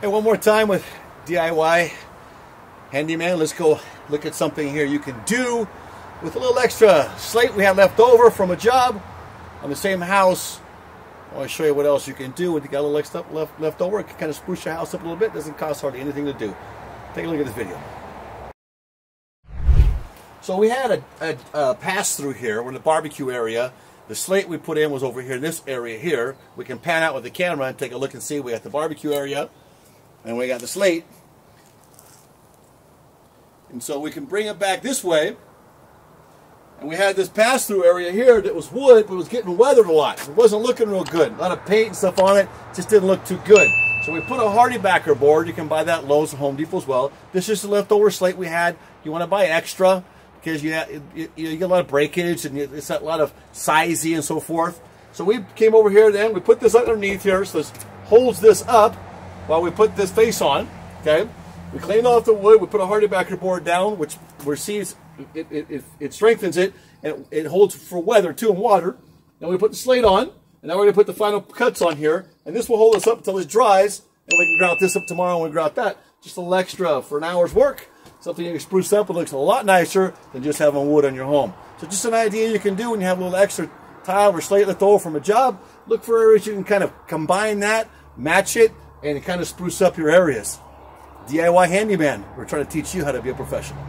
Hey, one more time with DIY Handyman. Let's go look at something here you can do with a little extra slate we had left over from a job on the same house. I want to show you what else you can do when you got a little extra left, left over. It can kind of spruce your house up a little bit. Doesn't cost hardly anything to do. Take a look at this video. So we had a, a, a pass through here. We're in the barbecue area. The slate we put in was over here in this area here. We can pan out with the camera and take a look and see. We got the barbecue area and we got the slate. And so we can bring it back this way. And we had this pass-through area here that was wood, but it was getting weathered a lot. It wasn't looking real good. A lot of paint and stuff on it. Just didn't look too good. So we put a HardieBacker board. You can buy that Lowe's and Home Depot as well. This is the leftover slate we had. You want to buy extra because you, you, you get a lot of breakage and it's a lot of sizey and so forth. So we came over here then. We put this underneath here. So this holds this up while we put this face on. Okay. We cleaned off the wood. We put a HardieBacker board down, which receives it, it, it, it strengthens it and it, holds for weather too and water. Then we put the slate on, and now we're to put the final cuts on here, and this will hold us up until it dries, and we can grout this up tomorrow and we grout that. Just a little extra for an hour's work. Something you can spruce up. It looks a lot nicer than just having wood on your home. So just an idea you can do when you have a little extra tile or slate left over from a job. Look for areas you can kind of combine that, match it, and kind of spruce up your areas. DIY Handyman. We're trying to teach you how to be a professional.